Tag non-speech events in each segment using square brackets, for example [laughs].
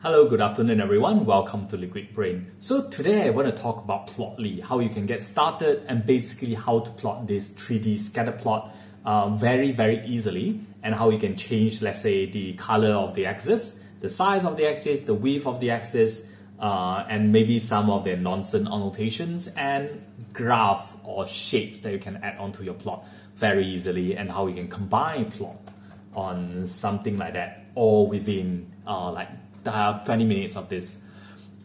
Hello, good afternoon everyone. Welcome to Liquid Brain. So today I want to talk about Plotly, how you can get started and basically how to plot this 3D scatter plot uh, very, very easily and how you can change, let's say, the color of the axis, the size of the axis, the width of the axis, uh, and maybe some of the nonsense annotations and graph or shapes that you can add onto your plot very easily and how you can combine plot on something like that all within uh, like uh, 20 minutes of this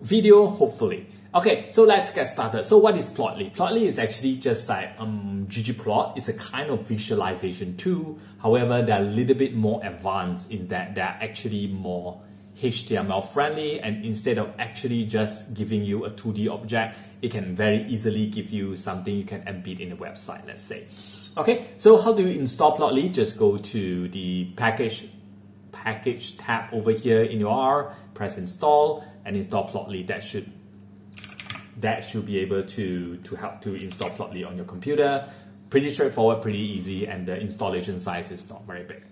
video, hopefully. Okay, so let's get started. So what is Plotly? Plotly is actually just like um, ggplot. It's a kind of visualization tool. However, they're a little bit more advanced in that they're actually more HTML friendly and instead of actually just giving you a 2D object, it can very easily give you something you can embed in a website, let's say. Okay, so how do you install Plotly? Just go to the package package tab over here in your R, press install and install Plotly. That should that should be able to, to help to install Plotly on your computer. Pretty straightforward, pretty easy, and the installation size is not very big.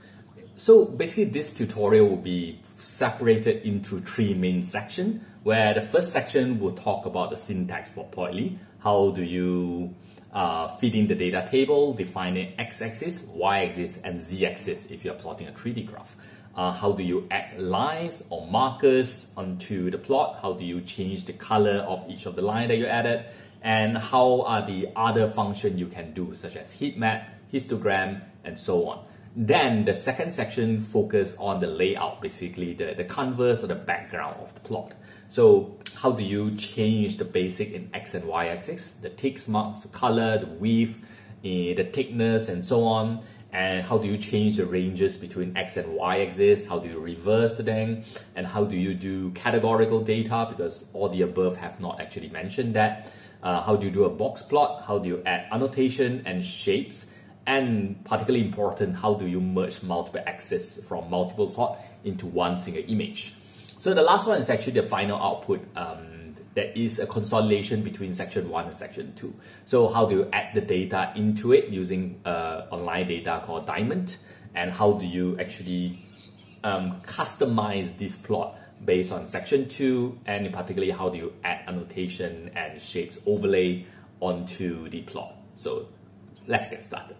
So basically this tutorial will be separated into three main sections, where the first section will talk about the syntax for Plotly. How do you uh, feed in the data table, defining x-axis, y-axis, and z-axis if you're plotting a 3D graph. Uh, how do you add lines or markers onto the plot? How do you change the color of each of the line that you added? And how are the other functions you can do, such as heat map, histogram, and so on. Then the second section focus on the layout, basically the, the canvas or the background of the plot. So how do you change the basic in X and Y axis, the ticks marks, the color, the width, eh, the thickness, and so on and how do you change the ranges between x and y axis how do you reverse the thing and how do you do categorical data? Because all the above have not actually mentioned that. Uh, how do you do a box plot? How do you add annotation and shapes? And particularly important how do you merge multiple axes from multiple plot into one single image? So the last one is actually the final output um, there is a consolidation between section 1 and section 2. So how do you add the data into it using uh, online data called Diamond? And how do you actually um, customize this plot based on section 2? And particularly, how do you add annotation and shapes overlay onto the plot? So let's get started.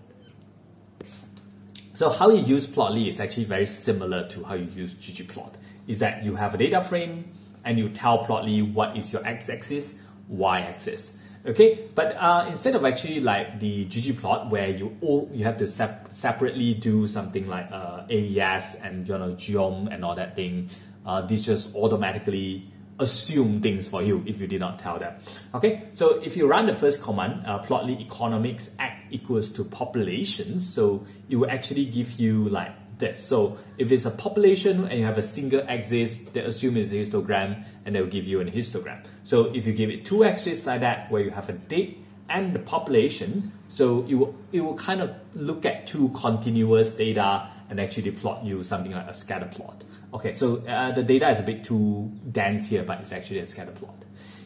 So how you use Plotly is actually very similar to how you use ggplot. Is that you have a data frame, and you tell Plotly what is your x-axis, y-axis. Okay, but uh, instead of actually like the ggplot where you all you have to sep separately do something like uh, AES and you know geom and all that thing, uh, this just automatically assume things for you if you did not tell them. Okay, so if you run the first command, uh, plotly economics act equals to population, so it will actually give you like this. So if it's a population and you have a single axis, they assume it's a histogram and they'll give you an histogram. So if you give it two axes like that, where you have a date and the population, so it will, it will kind of look at two continuous data and actually plot you something like a scatter plot. Okay, so uh, the data is a bit too dense here, but it's actually a scatter plot.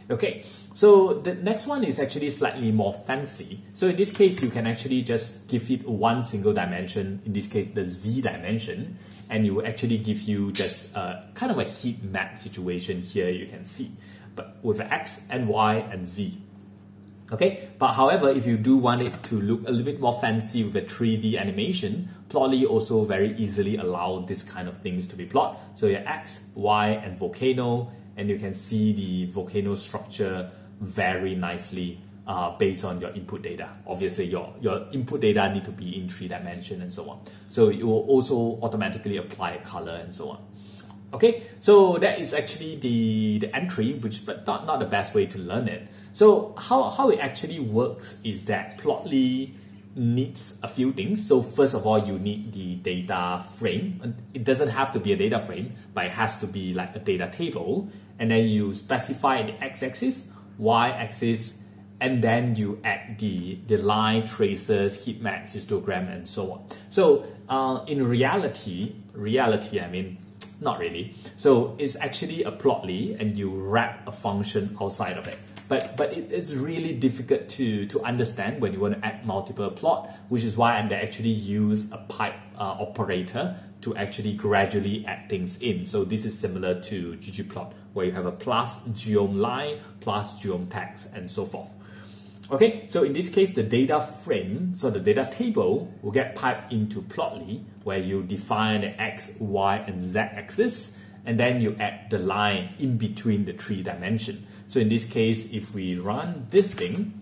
Okay, so the next one is actually slightly more fancy. So in this case, you can actually just give it one single dimension, in this case, the Z dimension, and it will actually give you just a, kind of a heat map situation here you can see, but with X and Y and Z. Okay, but however, if you do want it to look a little bit more fancy with a 3D animation, Plotly also very easily allow this kind of things to be plot. So your X, Y, and volcano, and you can see the volcano structure very nicely uh, based on your input data. Obviously, your, your input data need to be in three dimension and so on. So it will also automatically apply a color and so on. Okay, so that is actually the, the entry, which but not, not the best way to learn it. So how, how it actually works is that Plotly needs a few things. So first of all, you need the data frame. It doesn't have to be a data frame, but it has to be like a data table. And then you specify the x-axis, y-axis, and then you add the, the line traces, heat map, histogram, and so on. So uh, in reality, reality, I mean, not really. So it's actually a plotly and you wrap a function outside of it but but it is really difficult to to understand when you want to add multiple plot, which is why they actually use a pipe uh, operator to actually gradually add things in. So this is similar to ggplot where you have a plus geom line, plus geom text and so forth. Okay, so in this case, the data frame, so the data table will get piped into Plotly where you define the X, Y, and Z axis, and then you add the line in between the three dimension. So in this case, if we run this thing,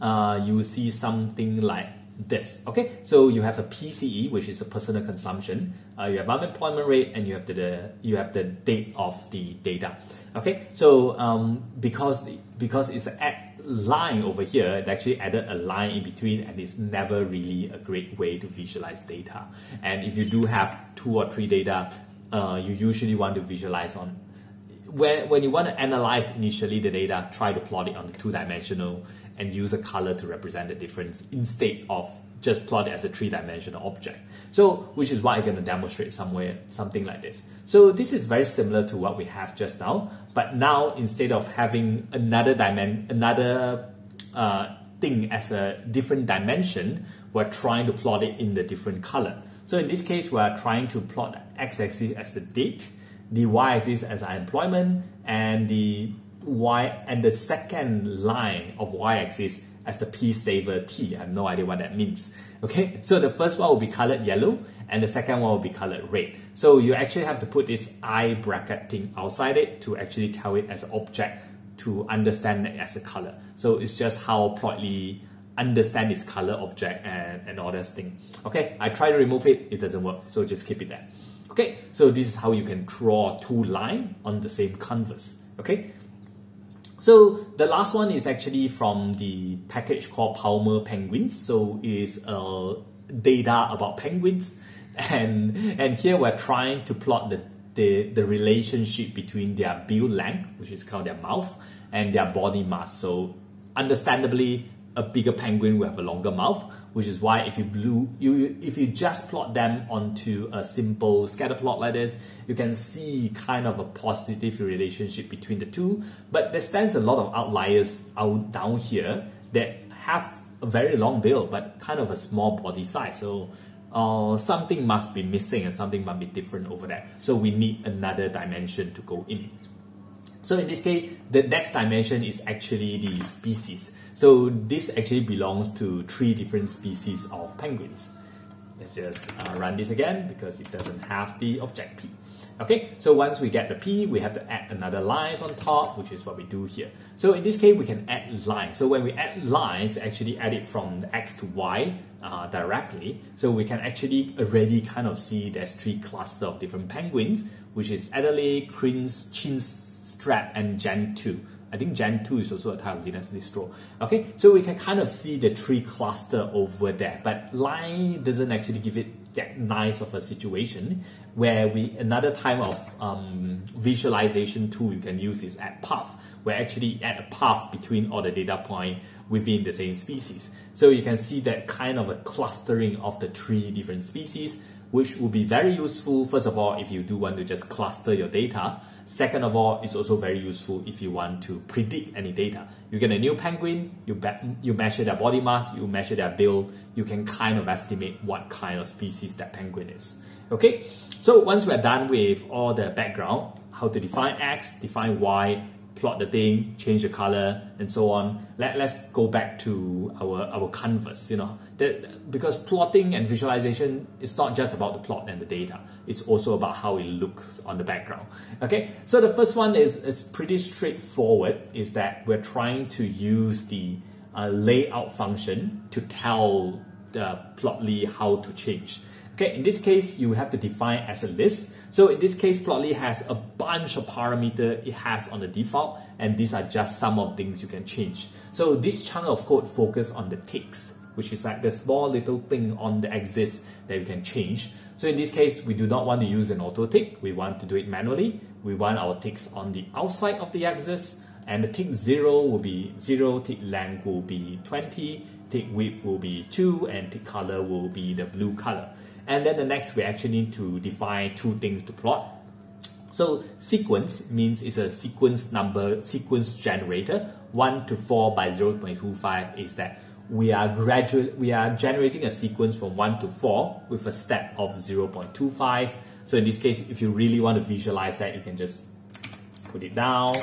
uh, you see something like this. Okay, so you have a PCE, which is a personal consumption. Uh, you have unemployment rate, and you have the, the, you have the date of the data. Okay, so um, because because it's an line over here, it actually added a line in between, and it's never really a great way to visualize data. And if you do have two or three data, uh, you usually want to visualize on when, when you want to analyze initially the data, try to plot it on the two-dimensional and use a color to represent the difference instead of just plot it as a three-dimensional object. So, which is why I'm going to demonstrate somewhere something like this. So this is very similar to what we have just now, but now instead of having another dimension, another uh, thing as a different dimension, we're trying to plot it in the different color. So in this case, we're trying to plot the x-axis as the date, the y-axis as our employment, and the y and the second line of y-axis as the P saver T. I have no idea what that means. Okay, so the first one will be colored yellow and the second one will be colored red. So you actually have to put this I bracket thing outside it to actually tell it as an object to understand it as a color. So it's just how Plotly understand this color object and, and all this thing. Okay, I try to remove it, it doesn't work, so just keep it there. Okay, so this is how you can draw two lines on the same canvas. Okay, so the last one is actually from the package called Palmer Penguins. So it's uh, data about penguins. [laughs] And, and here we're trying to plot the, the, the relationship between their bill length, which is called their mouth, and their body mass. So understandably, a bigger penguin will have a longer mouth, which is why if you blue, you if you just plot them onto a simple scatter plot like this, you can see kind of a positive relationship between the two. But there stands a lot of outliers out down here that have a very long bill but kind of a small body size. So uh, something must be missing and something must be different over there. So we need another dimension to go in. So in this case, the next dimension is actually the species. So this actually belongs to three different species of penguins. Let's just uh, run this again because it doesn't have the object P. Okay, so once we get the P, we have to add another lines on top, which is what we do here. So in this case, we can add lines. So when we add lines, actually add it from X to Y uh, directly. So we can actually already kind of see there's three clusters of different penguins, which is Adelaide, Chin's, Strat, and Gentoo. I think Gentoo is also a type of distro. Okay, so we can kind of see the tree cluster over there, but line doesn't actually give it that nice of a situation where we, another type of um, visualization tool you can use is add path, where actually add a path between all the data point within the same species. So you can see that kind of a clustering of the three different species which will be very useful, first of all, if you do want to just cluster your data. Second of all, it's also very useful if you want to predict any data. You get a new penguin, you, you measure their body mass, you measure their bill, you can kind of estimate what kind of species that penguin is. Okay, so once we're done with all the background, how to define X, define Y, plot the thing, change the color, and so on. Let, let's go back to our, our canvas, you know, that, because plotting and visualization is not just about the plot and the data. It's also about how it looks on the background. Okay, so the first one is, is pretty straightforward, is that we're trying to use the uh, layout function to tell the plotly how to change. Okay, in this case, you have to define as a list. So in this case, Plotly has a bunch of parameter it has on the default, and these are just some of things you can change. So this chunk of code focus on the ticks, which is like the small little thing on the axis that we can change. So in this case, we do not want to use an auto tick. We want to do it manually. We want our ticks on the outside of the axis, and the tick zero will be zero, tick length will be 20, tick width will be two, and tick color will be the blue color. And then the next, we actually need to define two things to plot. So sequence means it's a sequence number, sequence generator. 1 to 4 by 0.25 is that we are graduate, we are generating a sequence from 1 to 4 with a step of 0.25. So in this case, if you really want to visualize that, you can just put it down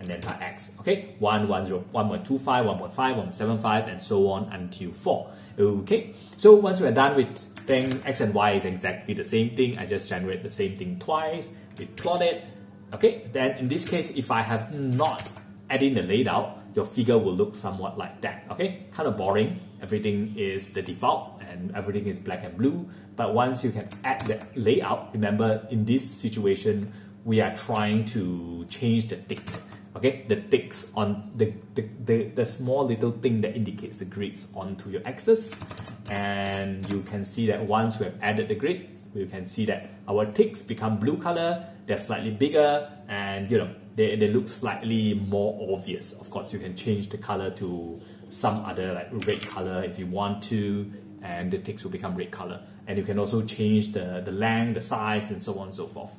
and then type x. Okay, 1, 1, 0, 1.25, 1.5, 1.75, and so on until 4. Okay, so once we're done with thing, x and y is exactly the same thing. I just generate the same thing twice. We plot it. Okay, then in this case, if I have not added the layout, your figure will look somewhat like that. Okay, kind of boring. Everything is the default and everything is black and blue. But once you can add the layout, remember in this situation, we are trying to change the tick okay the ticks on the, the, the, the, small little thing that indicates the grids onto your axis and you can see that once we have added the grid you can see that our ticks become blue color they're slightly bigger and you know they, they look slightly more obvious. Of course you can change the color to some other like red color if you want to and the ticks will become red color. And you can also change the the length the size and so on and so forth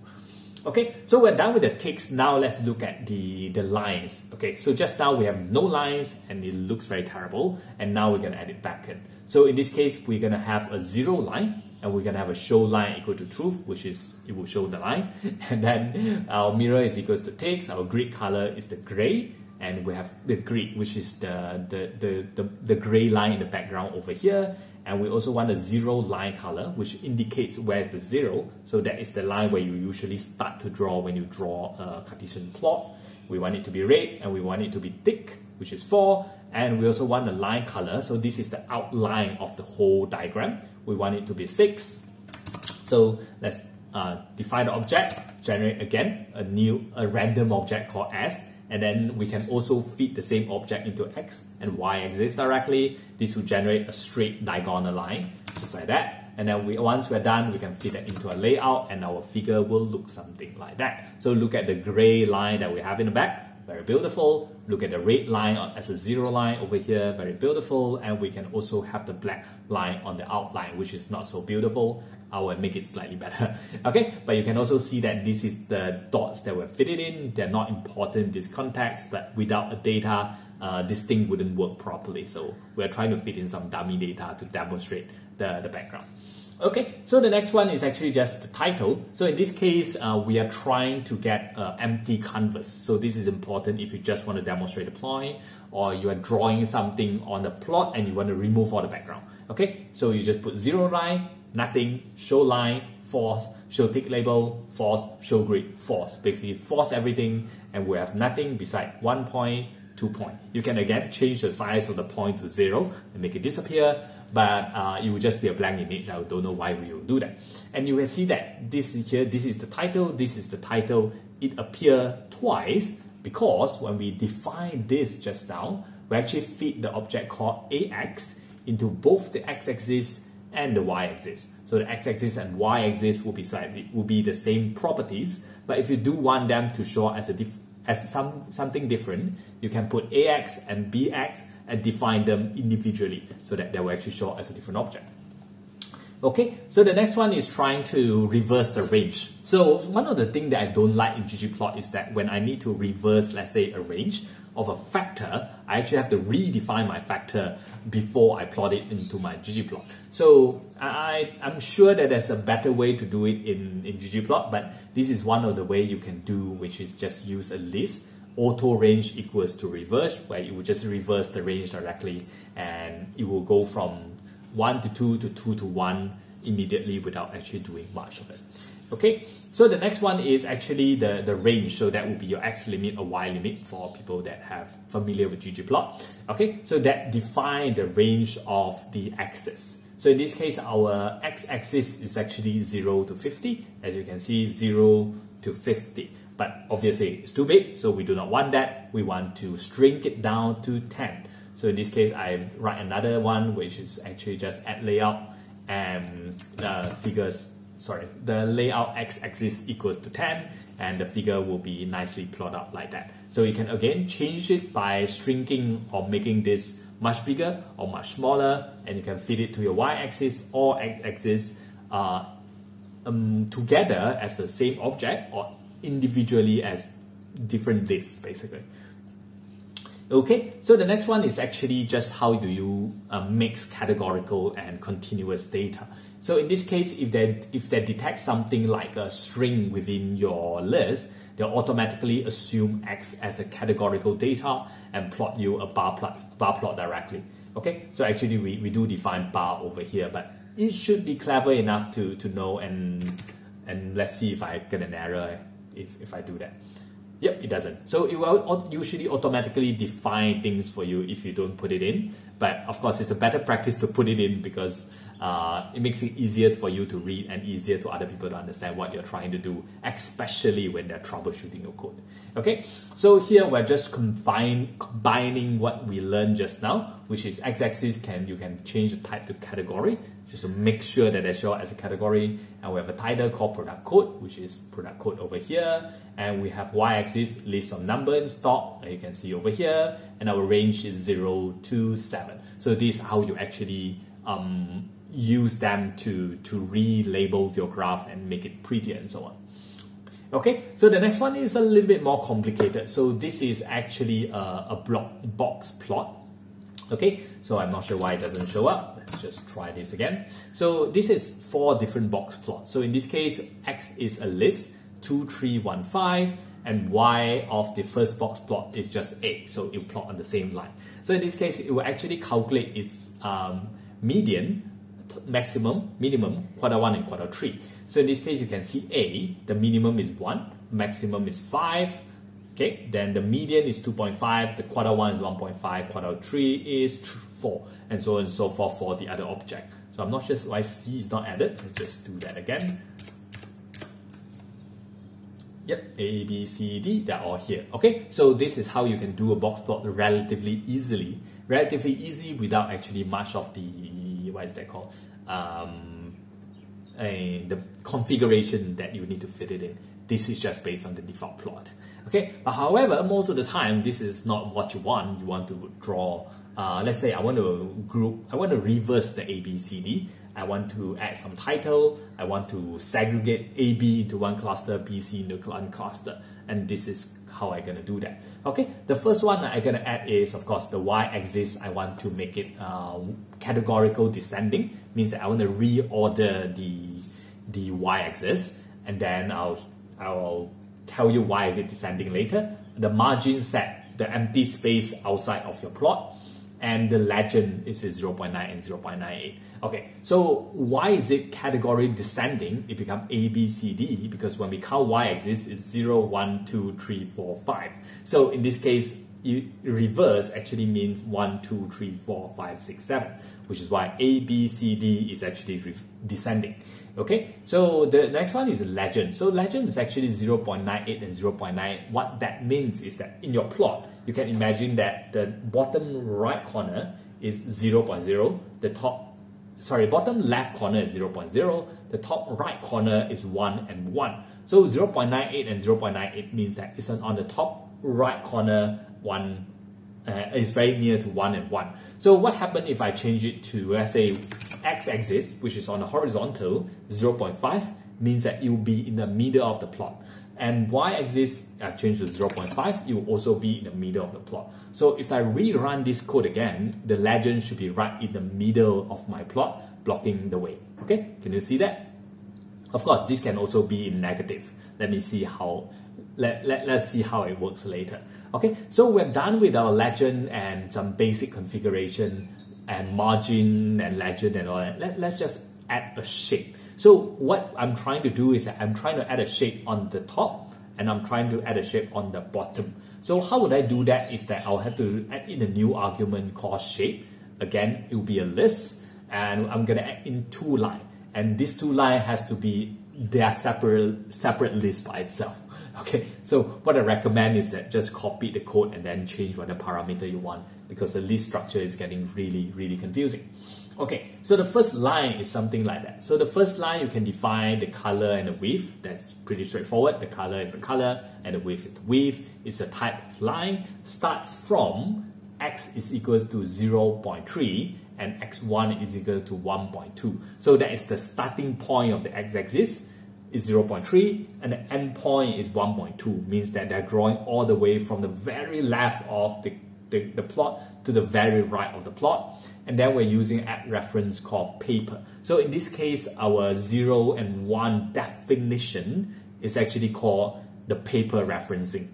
Okay, so we're done with the ticks. Now let's look at the, the lines. Okay, so just now we have no lines and it looks very terrible. And now we're gonna add it back in. So in this case, we're gonna have a zero line and we're gonna have a show line equal to truth, which is, it will show the line. [laughs] And then our mirror is equals to ticks. Our grid color is the gray. And we have the grid, which is the, the, the, the, the gray line in the background over here and we also want a zero line color which indicates where the zero so that is the line where you usually start to draw when you draw a Cartesian plot. We want it to be red and we want it to be thick which is 4 and we also want the line color so this is the outline of the whole diagram. We want it to be 6 so let's uh, define the object. Generate again a new a random object called s and then we can also feed the same object into x and y axis directly. This will generate a straight diagonal line, just like that. And then we, once we're done, we can feed it into a layout and our figure will look something like that. So look at the gray line that we have in the back, very beautiful. Look at the red line as a zero line over here, very beautiful. And we can also have the black line on the outline, which is not so beautiful. I will make it slightly better. [laughs] okay, but you can also see that this is the dots that were fitted in. They're not important in this context, but without a data, uh, this thing wouldn't work properly. So we're trying to fit in some dummy data to demonstrate the, the background. Okay, so the next one is actually just the title. So in this case, uh, we are trying to get an empty canvas. So this is important if you just want to demonstrate the point or you are drawing something on the plot and you want to remove all the background. Okay, so you just put zero line, nothing, show line, false, show tick label, false, show grid, false. Basically false everything and we have nothing beside one point, two point. You can again change the size of the point to zero and make it disappear, but uh, it will just be a blank image. I don't know why we will do that. And you can see that this here, this is the title, this is the title. It appear twice because when we define this just now, we actually feed the object called AX into both the x-axis and the y-axis. So the x-axis and y-axis will be slightly will be the same properties, but if you do want them to show as a diff, as some something different, you can put ax and bx and define them individually so that they will actually show as a different object. Okay, so the next one is trying to reverse the range. So one of the things that I don't like in ggplot is that when I need to reverse, let's say, a range, of a factor, I actually have to redefine my factor before I plot it into my ggplot. So I, I'm sure that there's a better way to do it in, in ggplot, but this is one of the way you can do, which is just use a list auto range equals to reverse, where you will just reverse the range directly and it will go from 1 to 2 to 2 to 1 immediately without actually doing much of it. Okay, so the next one is actually the, the range. So that will be your x limit or y limit for people that have familiar with ggplot. Okay, so that define the range of the axis. So in this case, our x-axis is actually 0 to 50. As you can see, 0 to 50. But obviously, it's too big, so we do not want that. We want to shrink it down to 10. So in this case, I write another one, which is actually just add layout and uh, figures sorry, the layout x-axis equals to 10 and the figure will be nicely plotted out like that. So you can again change it by shrinking or making this much bigger or much smaller and you can fit it to your y-axis or x-axis uh, um, together as the same object or individually as different lists basically. Okay, so the next one is actually just how do you uh, mix categorical and continuous data. So in this case, if they if they detect something like a string within your list, they'll automatically assume X as a categorical data and plot you a bar plot bar plot directly. Okay, so actually we, we do define bar over here, but it should be clever enough to, to know and and let's see if I get an error if, if I do that. Yep, it doesn't. So it will usually automatically define things for you if you don't put it in. But of course, it's a better practice to put it in because uh, it makes it easier for you to read and easier to other people to understand what you're trying to do, especially when they're troubleshooting your code. Okay, so here we're just combine, combining what we learned just now, which is x-axis can you can change the type to category, just to make sure that they show as a category. And we have a title called product code, which is product code over here. And we have y-axis list of number in stock, you can see over here. And our range is 0 to 7. So this is how you actually um, use them to, to relabel your graph and make it prettier and so on. Okay, so the next one is a little bit more complicated. So this is actually a, a block box plot. Okay, so I'm not sure why it doesn't show up. Let's just try this again. So this is four different box plots. So in this case, X is a list, 2315, and Y of the first box plot is just A. So it plot on the same line. So in this case, it will actually calculate its um, median maximum, minimum, quarter one and quarter three. So in this case, you can see A, the minimum is one, maximum is five, okay, then the median is 2.5, the quarter one is 1.5, quarter three is four, and so on and so forth for the other object. So I'm not sure why C is not added, let's just do that again. Yep, A, B, C, D, they're all here. Okay, so this is how you can do a box plot relatively easily. Relatively easy without actually much of the, what is that called? um, the configuration that you need to fit it in. This is just based on the default plot. Okay, but however, most of the time, this is not what you want. You want to draw, uh, let's say I want to group, I want to reverse the A, B, C, D. I want to add some title. I want to segregate AB into one cluster, BC into one cluster. And this is how I'm gonna do that. Okay, the first one I'm gonna add is of course the y-axis. I want to make it uh, categorical descending, means that I want to reorder the the y-axis, and then I'll I'll tell you why is it descending later. The margin set, the empty space outside of your plot, and the legend is 0.9 and 0.98. Okay, so why is it category descending? It becomes A, B, C, D because when we count y-axis, it's 0, 1, 2, 3, 4, 5. So in this case, you reverse actually means 1, 2, 3, 4, 5, 6, 7, which is why A, B, C, D is actually descending. Okay, so the next one is legend. So legend is actually 0.98 and 0.9. What that means is that in your plot, you can imagine that the bottom right corner is 0.0, the top, sorry, bottom left corner is 0.0, the top right corner is 1 and 1. So 0.98 and 0.98 means that it's on the top right corner, 1 uh, is very near to 1 and 1. So what happens if I change it to, let's say, x-axis, which is on the horizontal, 0.5, means that it will be in the middle of the plot. And y-axis, I've changed to 0.5, it will also be in the middle of the plot. So if I rerun this code again, the legend should be right in the middle of my plot, blocking the way. Okay, can you see that? Of course, this can also be in negative. Let me see how, let, let, let's see how it works later. Okay, so we're done with our legend and some basic configuration and margin and legend and all that. Let, let's just add a shape. So what I'm trying to do is I'm trying to add a shape on the top and I'm trying to add a shape on the bottom. So how would I do that is that I'll have to add in a new argument called shape. Again, it will be a list and I'm gonna add in two line. And this two line has to be their separate separate list by itself. Okay, so what I recommend is that just copy the code and then change whatever parameter you want because the list structure is getting really, really confusing. Okay, so the first line is something like that. So the first line, you can define the color and the width. That's pretty straightforward. The color is the color and the width is the width. It's a type of line. Starts from x is equals to 0.3 and x1 is equal to 1.2. So that is the starting point of the x-axis is 0.3 and the end point is 1.2 means that they're drawing all the way from the very left of the the, the plot to the very right of the plot. And then we're using at reference called paper. So in this case, our zero and one definition is actually called the paper referencing.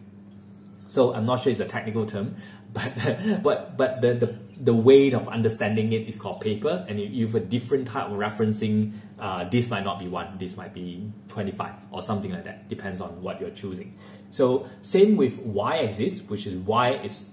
So I'm not sure it's a technical term, [laughs] but but but the, the the way of understanding it is called paper, and you have a different type of referencing, uh, this might not be one, this might be 25 or something like that, depends on what you're choosing. So same with y-axis, which is y is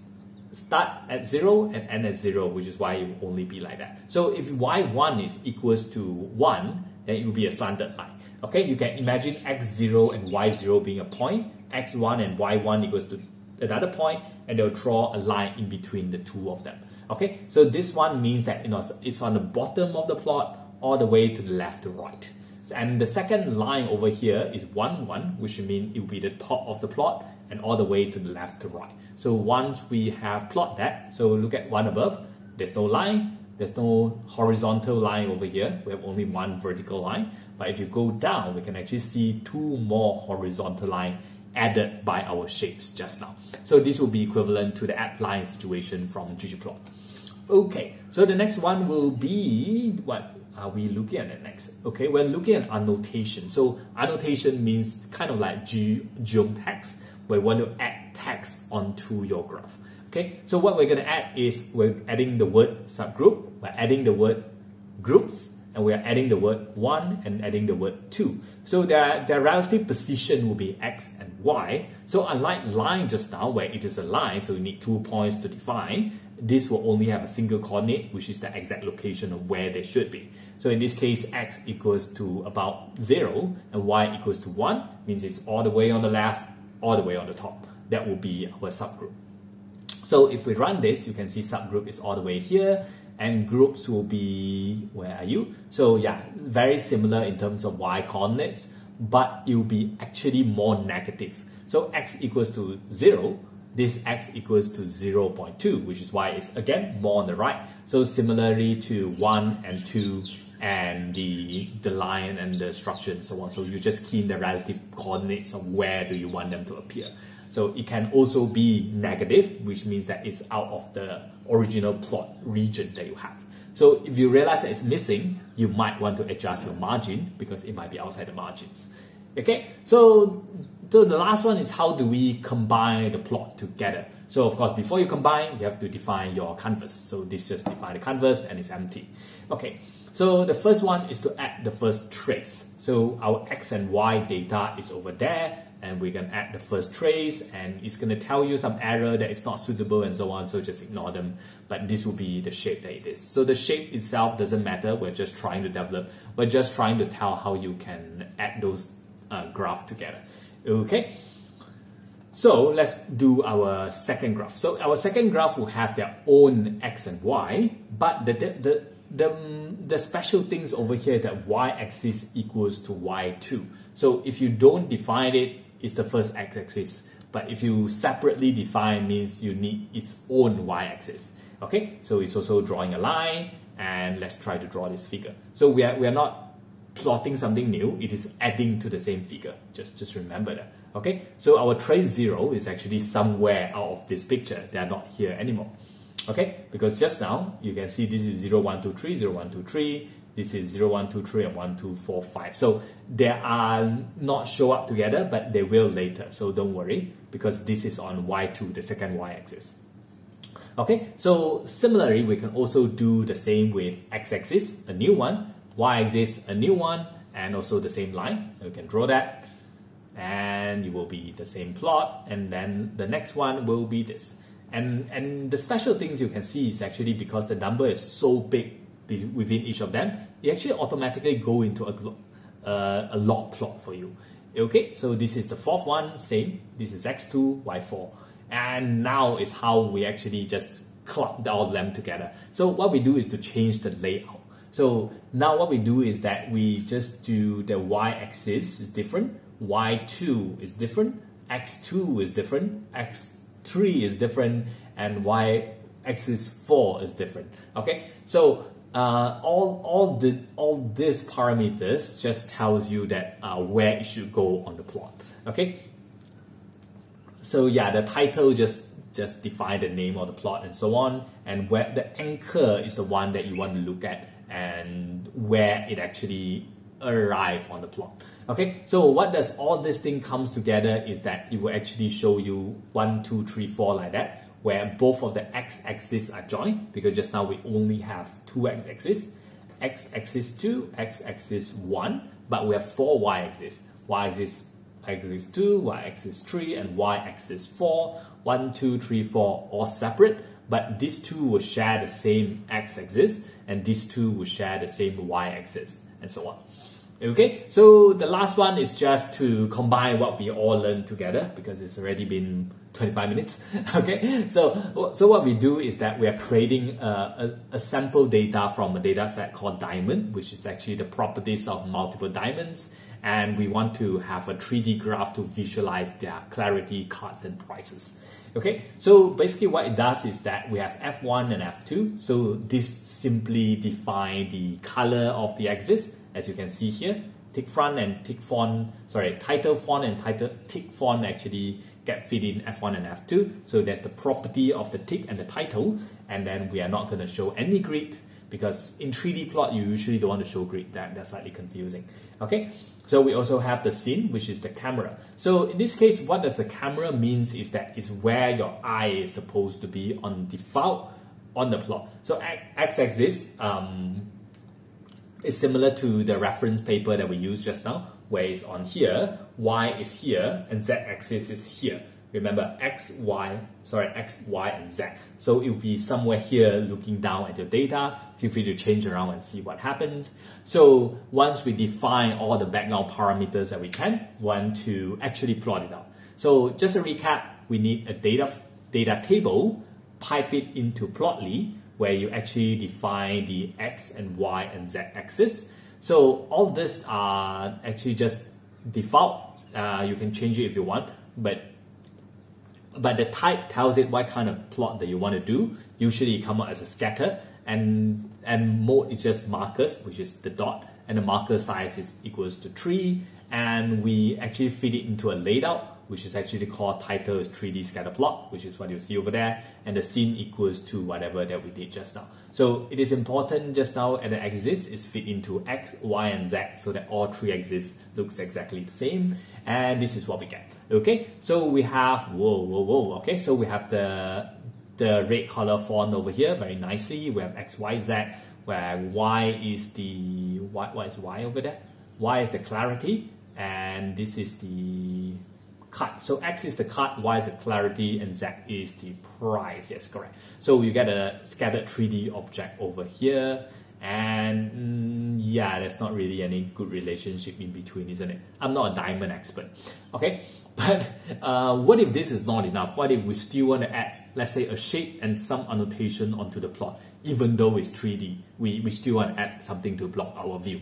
start at zero and end at zero, which is why it will only be like that. So if y1 is equals to one, then it will be a slanted line. Okay, you can imagine x0 and y0 being a point, x1 and y1 equals to another point, and they'll draw a line in between the two of them. Okay, so this one means that you know it's on the bottom of the plot all the way to the left to right. And the second line over here is 1, 1, which means it will be the top of the plot and all the way to the left to right. So once we have plot that, so look at one above, there's no line, there's no horizontal line over here. We have only one vertical line. But if you go down, we can actually see two more horizontal line added by our shapes just now. So this will be equivalent to the add line situation from ggplot. Okay, so the next one will be what are we looking at next? Okay, we're looking at annotation. So annotation means kind of like ge geom text, where you want to add text onto your graph. Okay, so what we're going to add is we're adding the word subgroup, we're adding the word groups, and we are adding the word 1 and adding the word 2. So their, their relative position will be x and y. So unlike line just now where it is a line, so you need two points to define, this will only have a single coordinate, which is the exact location of where they should be. So in this case, x equals to about 0 and y equals to 1, means it's all the way on the left, all the way on the top. That will be our subgroup. So if we run this, you can see subgroup is all the way here and groups will be, where are you? So yeah, very similar in terms of y coordinates, but it will be actually more negative. So x equals to 0, this x equals to 0 0.2, which is why it's again more on the right. So similarly to 1 and 2 and the, the line and the structure and so on. So you just key in the relative coordinates of where do you want them to appear. So it can also be negative, which means that it's out of the original plot region that you have. So if you realize that it's missing, you might want to adjust your margin because it might be outside the margins. Okay, so, so the last one is how do we combine the plot together? So of course, before you combine, you have to define your canvas. So this just define the canvas and it's empty. Okay, so the first one is to add the first trace. So our X and Y data is over there and we can add the first trace and it's going to tell you some error that it's not suitable and so on so just ignore them. But this will be the shape that it is. So the shape itself doesn't matter. We're just trying to develop. We're just trying to tell how you can add those uh, graph together. Okay? So let's do our second graph. So our second graph will have their own x and y but the, the, the, the special things over here that y-axis equals to y2 so if you don't define it is the first x-axis. But if you separately define means you need its own y-axis. Okay, so it's also drawing a line and let's try to draw this figure. So we are, we are not plotting something new, it is adding to the same figure. Just, just remember that. Okay, so our trace zero is actually somewhere out of this picture. They are not here anymore. Okay, because just now you can see this is 0, 1, 2, 3, 0, 1, 2, 3, this is 0, 1, 2, 3, and 1, 2, 4, 5. So they are not show up together, but they will later. So don't worry, because this is on Y2, the second Y-axis. Okay, so similarly, we can also do the same with X-axis, a new one, Y-axis, a new one, and also the same line. You can draw that, and it will be the same plot, and then the next one will be this. And, and the special things you can see is actually because the number is so big within each of them, it actually automatically go into a, uh, a log plot for you. Okay, so this is the fourth one, same. This is x2, y4. And now is how we actually just club all them together. So what we do is to change the layout. So now what we do is that we just do the y-axis is different, y2 is different, x2 is different, x3 is different, and y-axis 4 is different. Okay, so uh, all all the all these parameters just tells you that uh, where it should go on the plot. Okay. So yeah, the title just just define the name of the plot and so on. And where the anchor is the one that you want to look at and where it actually arrive on the plot. Okay, so what does all this thing comes together is that it will actually show you one, two, three, four like that, where both of the x-axis are joined because just now we only have two x-axis, x-axis 2, x-axis 1, but we have four y-axis, y-axis axis 2, y-axis 3, and y-axis 4. 1, 2, 3, 4 all separate, but these two will share the same x-axis, and these two will share the same y-axis, and so on. Okay, so the last one is just to combine what we all learned together because it's already been 25 minutes. [laughs] Okay, so so what we do is that we are creating a, a, a, sample data from a data set called diamond, which is actually the properties of multiple diamonds. And we want to have a 3D graph to visualize their clarity, cuts, and prices. Okay, so basically what it does is that we have F1 and F2. So this simply define the color of the axis as you can see here, tick front and tick font, sorry, title font and title tick font actually get fit in F1 and F2. So that's the property of the tick and the title. And then we are not going to show any grid because in 3D plot, you usually don't want to show grid. That, that's slightly confusing. Okay. So we also have the scene, which is the camera. So in this case, what does the camera means is that it's where your eye is supposed to be on default on the plot. So x-axis, um, is similar to the reference paper that we used just now, it's on here, y is here, and z-axis is here. Remember x, y, sorry, x, y, and z. So it will be somewhere here looking down at your data. Feel free to change around and see what happens. So once we define all the background parameters that we can, want to actually plot it out. So just a recap, we need a data, data table, pipe it into Plotly, where you actually define the x and y and z axis. So all this are actually just default. Uh, you can change it if you want, but but the type tells it what kind of plot that you want to do. Usually it come out as a scatter and and mode is just markers, which is the dot, and the marker size is equals to three. And we actually feed it into a layout which is actually called title is 3D scatter plot, which is what you see over there, and the scene equals to whatever that we did just now. So it is important just now and the axis is fit into X, Y, and Z so that all three axes looks exactly the same. And this is what we get. Okay, so we have, whoa, whoa, whoa. Okay, so we have the, the red color font over here very nicely. We have X, Y, Z, where Y is the, what, what is Y over there? Y is the clarity, and this is the cut. So X is the cut, Y is the clarity, and Z is the price. Yes, correct. So you get a scattered 3D object over here. And mm, yeah, there's not really any good relationship in between, isn't it? I'm not a diamond expert. Okay, [laughs] but uh, what if this is not enough? What if we still want to add, let's say, a shape and some annotation onto the plot? Even though it's 3D, we, we still want to add something to block our view.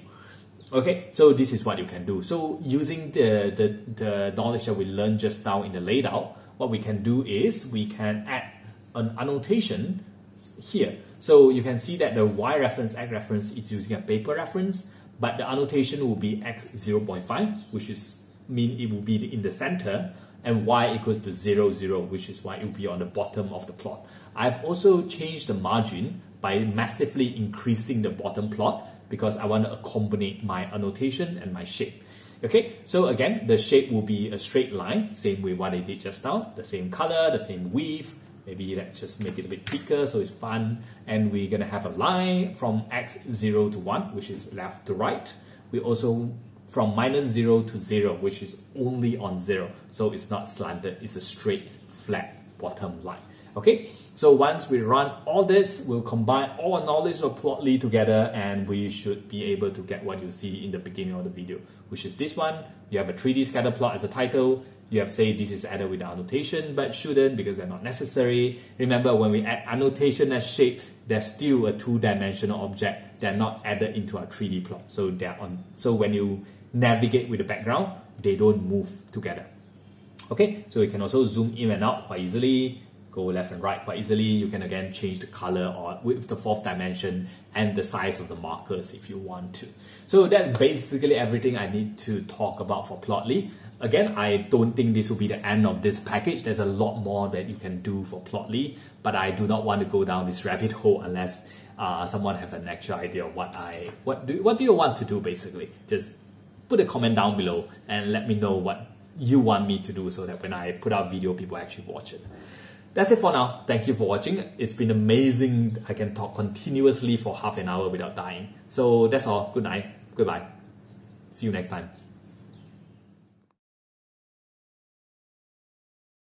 Okay, so this is what you can do. So using the, the, the knowledge that we learned just now in the layout, what we can do is we can add an annotation here. So you can see that the Y reference, X reference is using a paper reference, but the annotation will be X 0.5, which is mean it will be in the center, and Y equals to 0, 0, which is why it will be on the bottom of the plot. I've also changed the margin by massively increasing the bottom plot because I want to accompany my annotation and my shape. Okay, so again, the shape will be a straight line, same way what I did just now, the same color, the same width, maybe let's just make it a bit thicker so it's fun. And we're gonna have a line from x0 to 1, which is left to right. We also from minus 0 to 0, which is only on 0. So it's not slanted, it's a straight, flat bottom line. Okay, so once we run all this, we'll combine all our knowledge of Plotly together and we should be able to get what you see in the beginning of the video, which is this one. You have a 3D scatter plot as a title. You have say this is added with annotation, but shouldn't because they're not necessary. Remember when we add annotation as shape, they're still a two-dimensional object. They're not added into our 3D plot. So they're on. So when you navigate with the background, they don't move together. Okay, so you can also zoom in and out quite easily go left and right quite easily. You can again change the color or with the fourth dimension and the size of the markers if you want to. So that's basically everything I need to talk about for Plotly. Again, I don't think this will be the end of this package. There's a lot more that you can do for Plotly, but I do not want to go down this rabbit hole unless uh, someone have an actual idea of what I what do what do you want to do basically. Just put a comment down below and let me know what you want me to do so that when I put out video, people actually watch it. That's it for now. Thank you for watching. It's been amazing. I can talk continuously for half an hour without dying. So that's all. Good night. Goodbye. See you next time.